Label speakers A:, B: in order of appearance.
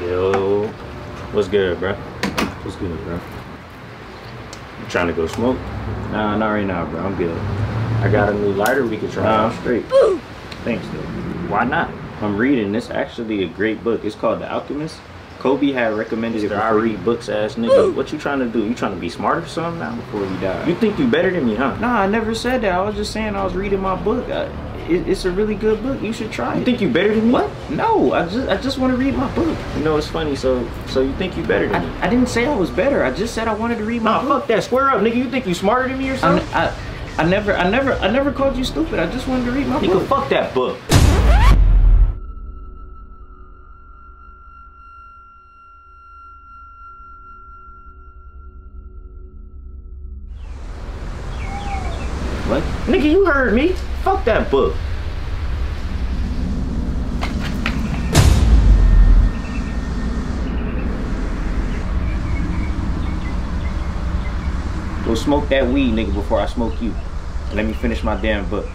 A: Yo, what's good, bro? What's good, bro? You trying to go smoke?
B: Nah, not right now, bro. I'm good.
A: I got a new lighter we could try.
B: Nah,
A: out.
B: I'm straight. Thanks, though.
A: Why not?
B: I'm reading. It's actually a great book. It's called The Alchemist. Kobe had recommended it
A: I read books, ass nigga. What you trying to do? You trying to be smart or something now?
B: before you die?
A: You think you better than me, huh?
B: Nah, I never said that. I was just saying I was reading my book. I, it, it's a really good book. You should try
A: You
B: it.
A: think you better than me?
B: What? No, I just I just want to read my book.
A: You know it's funny. So, so you think you better than me?
B: I, I didn't say I was better. I just said I wanted to read my
A: Nah,
B: book.
A: fuck that. Square up, nigga. You think you smarter than me or something?
B: I, I never I never I never called you stupid. I just wanted to read my book.
A: Nigga,
B: book.
A: fuck that book.
B: What?
A: Nigga, you heard me. Fuck that book.
B: Go smoke that weed, nigga, before I smoke you. Let me finish my damn book.